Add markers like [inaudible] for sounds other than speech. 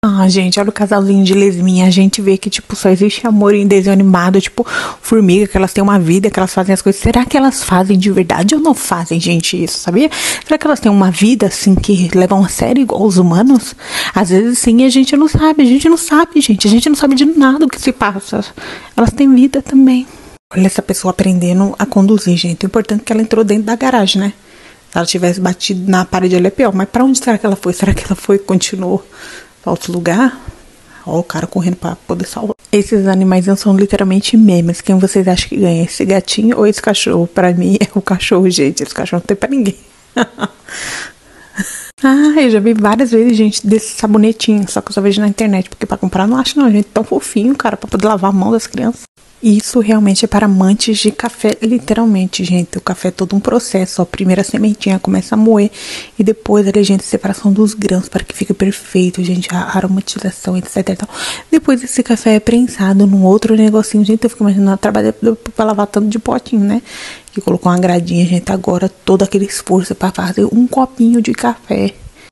Ah, gente, olha o casalzinho de lesminha. A gente vê que, tipo, só existe amor em desenho animado, tipo, formiga, que elas têm uma vida, que elas fazem as coisas. Será que elas fazem de verdade ou não fazem, gente, isso, sabia? Será que elas têm uma vida, assim, que levam a sério igual os humanos? Às vezes, sim, a gente não sabe. A gente não sabe, gente. A gente não sabe de nada o que se passa. Elas têm vida também. Olha essa pessoa aprendendo a conduzir, gente. O importante é que ela entrou dentro da garagem, né? Se ela tivesse batido na parede ali é pior. Mas para onde será que ela foi? Será que ela foi e continuou outro lugar? Ó, o cara correndo para poder salvar. Esses animais não são literalmente memes. Quem vocês acham que ganha? Esse gatinho ou esse cachorro? Para mim é o cachorro, gente. Esse cachorro não tem para ninguém. [laughs] ah, eu já vi várias vezes, gente, desse sabonetinho. Só que eu só vejo na internet. Porque para comprar não acho, não, gente. Tão fofinho, cara, para poder lavar a mão das crianças. Isso realmente é para amantes de café, literalmente, gente. O café é todo um processo. A primeira sementinha começa a moer e depois a gente, a separação dos grãos para que fique perfeito, gente. A aromatização, etc. Então, depois esse café é prensado num outro negocinho, gente. Eu fico imaginando trabalhar para lavar tanto de potinho, né? Que colocou uma gradinha, gente. Agora todo aquele esforço para fazer um copinho de café.